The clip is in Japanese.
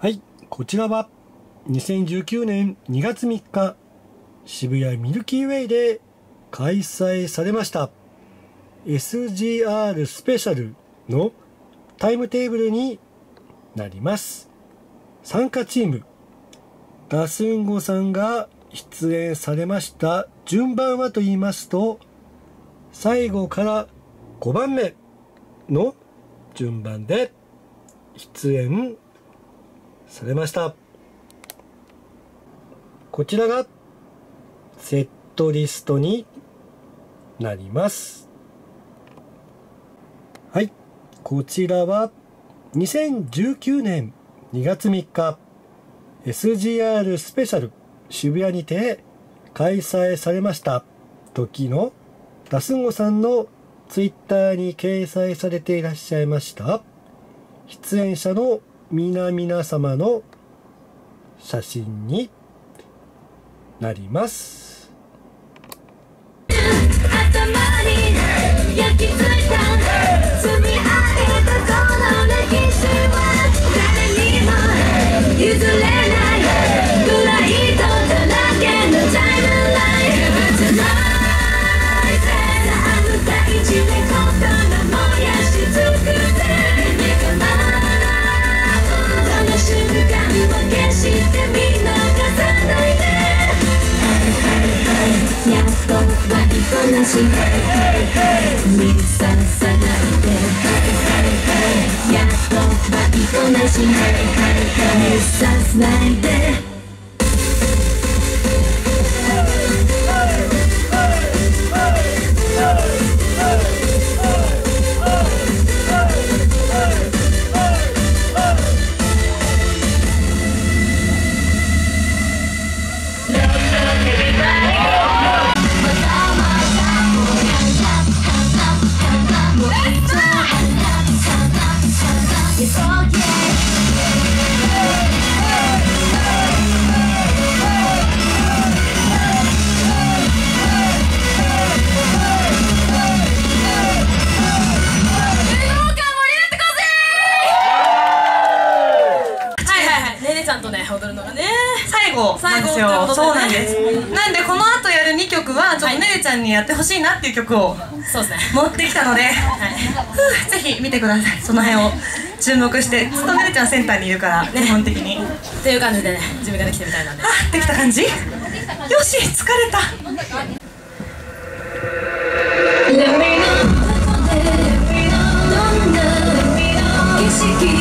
はい、こちらは2019年2月3日、渋谷ミルキーウェイで開催されました SGR スペシャルのタイムテーブルになります。参加チーム、ガスンゴさんが出演されました順番はと言いますと、最後から5番目の順番で出演されました。こちらがセットリストになります。はい。こちらは2019年2月3日 SGR スペシャル渋谷にて開催されました時のダスンゴさんのツイッターに掲載されていらっしゃいました出演者の皆々様の写真になります。し見ささないでやっと割りこなし見ささないで踊るのがね。最後なんですよ、最後そうなんです。なんでこの後やる2曲はちょっとねねちゃんにやってほしいなっていう曲をそうですね。持ってきたので、ふうぜひ見てください。その辺を注目してずっとねねちゃんセンターにいるから基本的に。っていう感じでね準備ができてみたいなんで。あできた感じ？よし疲れた Let me know どんな景色